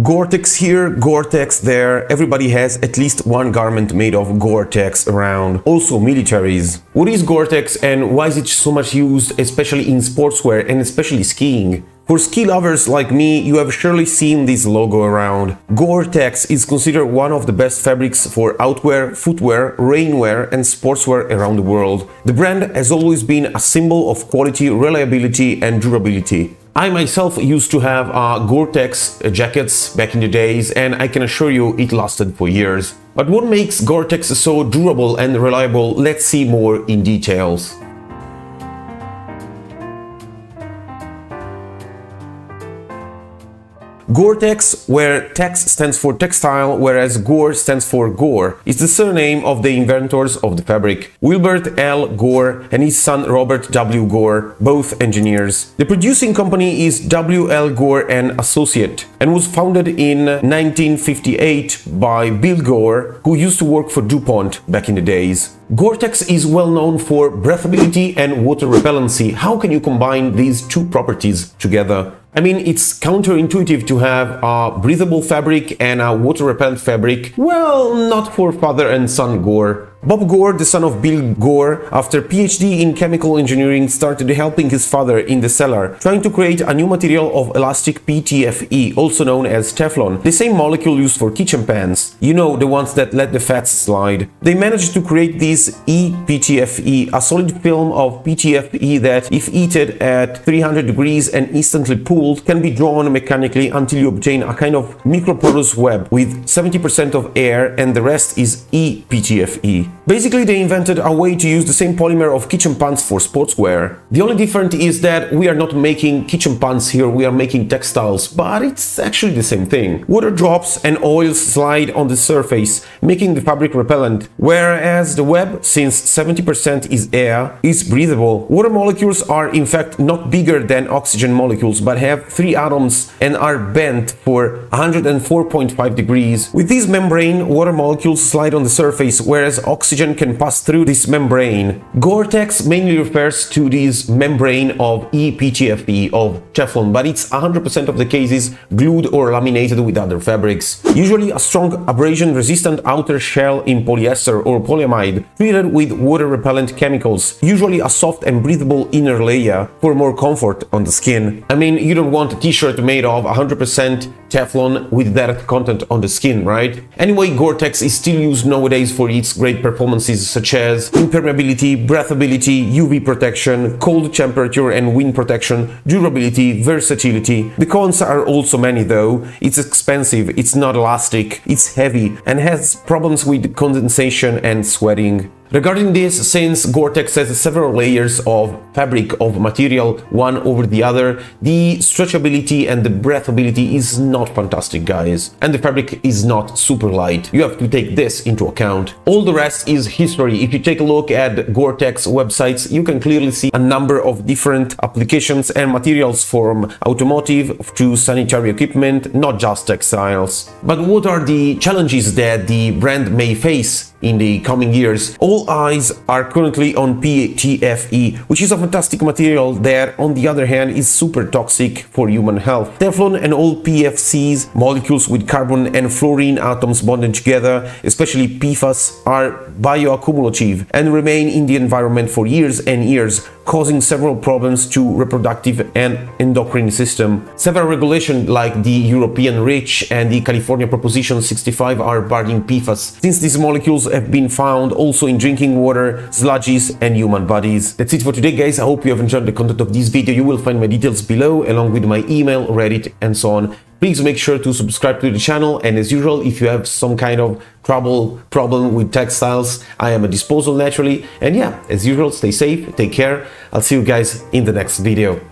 Gore-Tex here, Gore-Tex there, everybody has at least one garment made of Gore-Tex around, also militaries. What is Gore-Tex and why is it so much used, especially in sportswear and especially skiing? For ski lovers like me, you have surely seen this logo around. Gore-Tex is considered one of the best fabrics for outwear, footwear, rainwear and sportswear around the world. The brand has always been a symbol of quality, reliability and durability. I myself used to have uh, Gore-Tex jackets back in the days and I can assure you it lasted for years. But what makes Gore-Tex so durable and reliable, let's see more in details. Gore-Tex, where Tex stands for textile, whereas Gore stands for Gore, is the surname of the inventors of the fabric, Wilbert L. Gore and his son Robert W. Gore, both engineers. The producing company is W. L. Gore and Associate and was founded in 1958 by Bill Gore, who used to work for DuPont back in the days. Gore-Tex is well known for breathability and water repellency. How can you combine these two properties together? I mean, it's counterintuitive to have a breathable fabric and a water repellent fabric. Well, not for father and son Gore. Bob Gore, the son of Bill Gore, after PhD in chemical engineering, started helping his father in the cellar, trying to create a new material of elastic PTFE, also known as Teflon, the same molecule used for kitchen pans. You know, the ones that let the fats slide. They managed to create this ePTFE, a solid film of PTFE that, if heated at 300 degrees and instantly cooled, can be drawn mechanically until you obtain a kind of microporous web with 70% of air and the rest is ePTFE. Basically, they invented a way to use the same polymer of kitchen pans for sportswear. The only difference is that we are not making kitchen pans here, we are making textiles, but it's actually the same thing. Water drops and oils slide on the surface, making the fabric repellent, whereas the web, since 70% is air, is breathable. Water molecules are in fact not bigger than oxygen molecules, but have three atoms and are bent for 104.5 degrees. With this membrane, water molecules slide on the surface, whereas oxygen can pass through this membrane. Gore-Tex mainly refers to this membrane of ePTFE, of Teflon, but it's 100% of the cases glued or laminated with other fabrics. Usually a strong abrasion-resistant outer shell in polyester or polyamide, treated with water-repellent chemicals, usually a soft and breathable inner layer for more comfort on the skin. I mean, you don't want a t-shirt made of 100% Teflon with that content on the skin, right? Anyway, Gore-Tex is still used nowadays for its great performances such as impermeability, breathability, UV protection, cold temperature and wind protection, durability, versatility. The cons are also many though. It's expensive, it's not elastic, it's heavy and has problems with condensation and sweating. Regarding this, since Gore-Tex has several layers of fabric of material one over the other, the stretchability and the breathability is not fantastic guys. And the fabric is not super light. You have to take this into account. All the rest is history. If you take a look at Gore-Tex websites, you can clearly see a number of different applications and materials from automotive to sanitary equipment, not just textiles. But what are the challenges that the brand may face in the coming years? All eyes are currently on PTFE, which is a fantastic material that, on the other hand, is super toxic for human health. Teflon and all PFCs, molecules with carbon and fluorine atoms bonded together, especially PFAS, are bioaccumulative and remain in the environment for years and years, causing several problems to reproductive and endocrine system. Several regulations like the European REACH and the California Proposition 65 are barring PFAS, since these molecules have been found also in drinking water, sludges and human bodies. That's it for today guys, I hope you have enjoyed the content of this video. You will find my details below along with my email, Reddit and so on. Please make sure to subscribe to the channel and as usual, if you have some kind of trouble, problem with textiles, I am at disposal naturally. And yeah, as usual, stay safe, take care. I'll see you guys in the next video.